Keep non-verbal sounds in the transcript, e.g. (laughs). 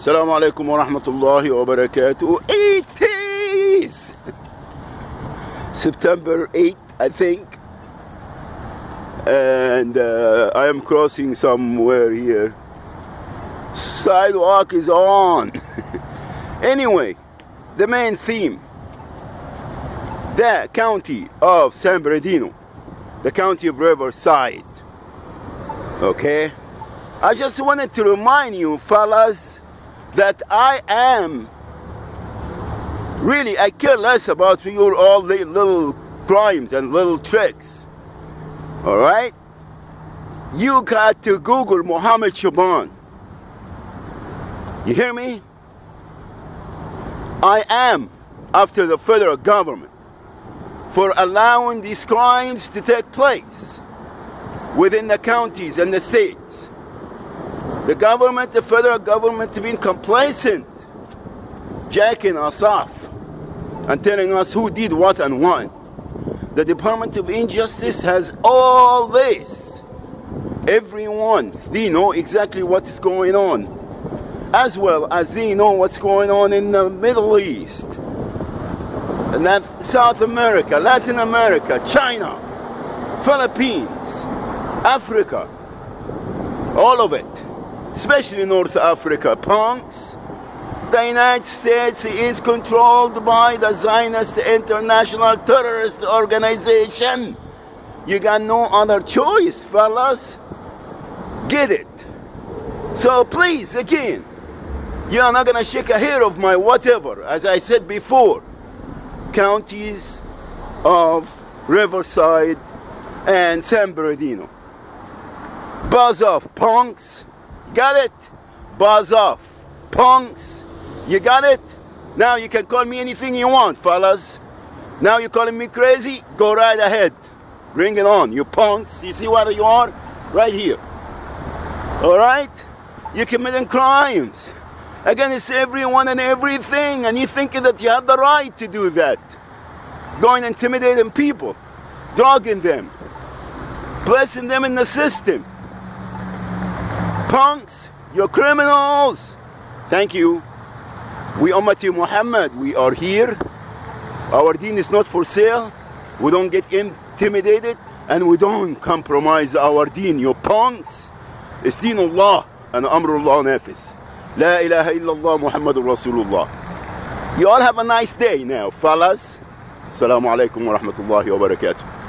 السلام عليكم ورحمة الله وبركاته. It is September 8th, I think. And uh, I am crossing somewhere here. Sidewalk is on. (laughs) anyway, the main theme the county of San Bernardino, the county of Riverside. Okay? I just wanted to remind you, fellas, that I am really, I care less about your all the little crimes and little tricks. All right? You got to Google Mohammed Shaban. You hear me? I am after the federal government for allowing these crimes to take place within the counties and the states. The government, the federal government, being complacent, jacking us off and telling us who did what and when. The Department of Injustice has all this. Everyone, they know exactly what is going on, as well as they know what's going on in the Middle East, South America, Latin America, China, Philippines, Africa, all of it especially North Africa, punks. The United States is controlled by the Zionist International Terrorist Organization. You got no other choice, fellas. Get it. So please, again, you're not gonna shake a hair of my whatever, as I said before. Counties of Riverside and San Bernardino. Buzz off, punks. Got it? Buzz off. Punks. You got it? Now you can call me anything you want, fellas. Now you're calling me crazy? Go right ahead. Bring it on, you punks. You see what you are? Right here. Alright? You're committing crimes against everyone and everything, and you thinking that you have the right to do that. Going intimidating people, dogging them, placing them in the system punks, you're criminals. Thank you. We Ummati Muhammad, we are here. Our deen is not for sale. We don't get intimidated and we don't compromise our deen. You punks. It's deen Allah and Amrullah Nafis. La ilaha illallah Muhammadur Rasulullah. You all have a nice day now, fellas. Assalamu alaikum wa rahmatullahi wa barakatuh.